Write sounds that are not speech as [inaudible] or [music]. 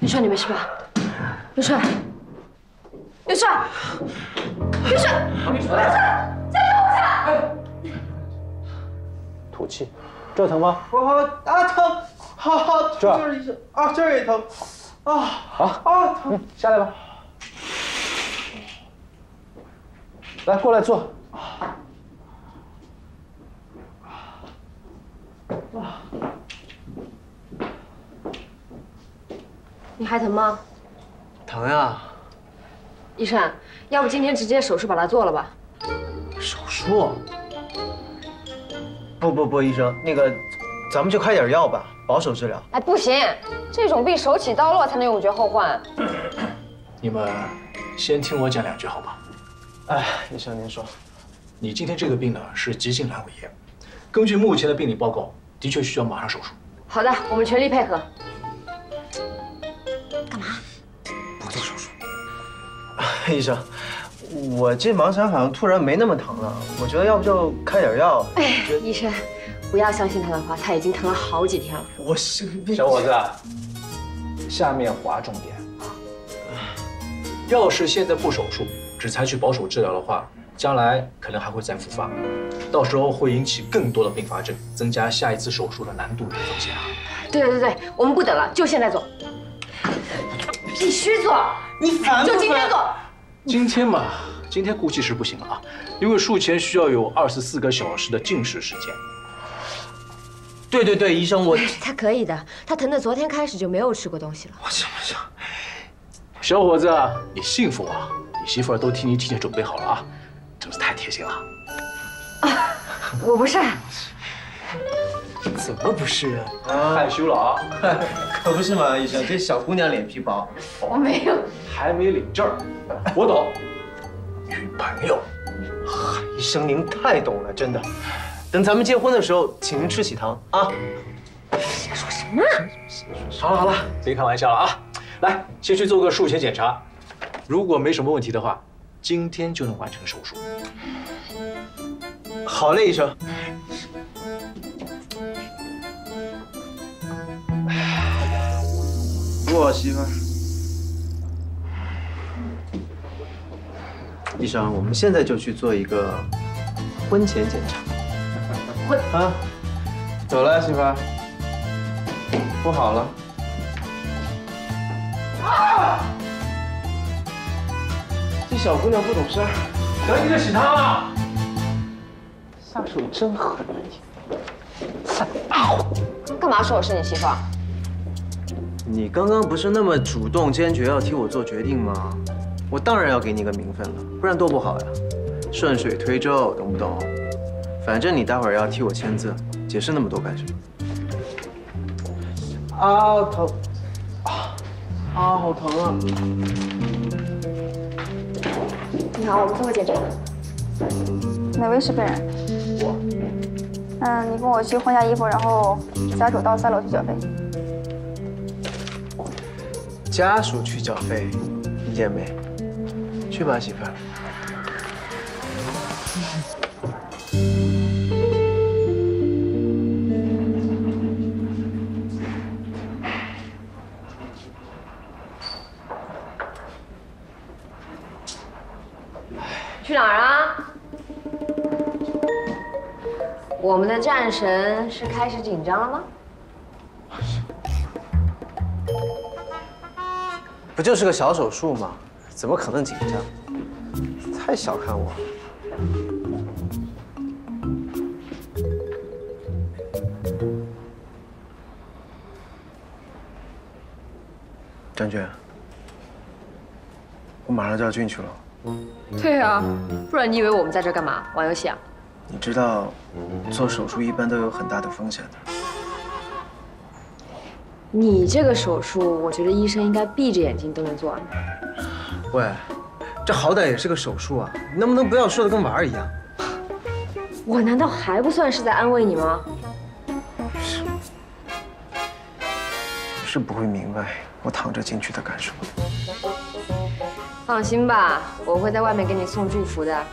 刘帅，你没事吧？刘帅，刘帅，刘帅，刘帅，加油一下！吐气，这疼吗？我我啊疼，好好这儿啊这儿也疼，啊好，啊疼。嗯，下来吧。来，过来坐。你还疼吗？疼呀！医生，要不今天直接手术把它做了吧？手术？不不不，医生，那个，咱们就开点药吧，保守治疗。哎，不行，这种病手起刀落才能永绝后患。你们先听我讲两句好吧？哎，医生您说，你今天这个病呢是急性阑尾炎，根据目前的病理报告，的确需要马上手术。好的，我们全力配合。医生，我这盲肠好像突然没那么疼了，我觉得要不就开点药。哎，医生，不要相信他的话，他已经疼了好几天了。我生病，小伙子，下面划重点。要是现在不手术，只采取保守治疗的话，将来可能还会再复发，到时候会引起更多的并发症，增加下一次手术的难度与风险啊。对对对，我们不等了，就现在做，必须做，你烦就今天做。今天嘛，今天估计是不行了啊，因为术前需要有二十四个小时的静识时间。对对对，医生，我他可以的，他疼的昨天开始就没有吃过东西了。我行不行？小伙子，你幸福啊！你媳妇儿都替你提前准备好了啊，真是太贴心了。啊我不是，怎么不是啊？害羞了啊，[laughs] 可不是嘛，医生，这小姑娘脸皮薄。我没有。还没领证儿，我懂。女朋友，医生您太懂了，真的。等咱们结婚的时候，请您吃喜糖啊。瞎说什么好了好了，别开玩笑了啊！来，先去做个术前检查，如果没什么问题的话，今天就能完成手术。好嘞，医生。我媳妇儿。医生，我们现在就去做一个婚前检查。婚 [laughs] 啊，走了，媳妇儿。不好了。啊！这小姑娘不懂事儿，得你的洗她了。下手真狠啊你！干嘛说我是你媳妇儿？你刚刚不是那么主动坚决要替我做决定吗？我当然要给你个名分了，不然多不好呀！顺水推舟，懂不懂？反正你待会儿要替我签字，解释那么多干什么？啊，疼！啊啊，好疼啊！你好，我们做个检查。哪位是病人？我嗯，你跟我去换下衣服，然后家属到三楼去缴费。家属去缴费，听见没？去吧，媳妇儿。去哪儿啊？我们的战神是开始紧张了吗？不就是个小手术吗？怎么可能紧张？太小看我了。张军，我马上就要进去了。对啊，不然你以为我们在这干嘛？玩游戏啊？你知道，做手术一般都有很大的风险的。你这个手术，我觉得医生应该闭着眼睛都能做完。喂，这好歹也是个手术啊，能不能不要说的跟玩儿一样？我难道还不算是在安慰你吗？是不会明白我躺着进去的感受的。放心吧，我会在外面给你送祝福的。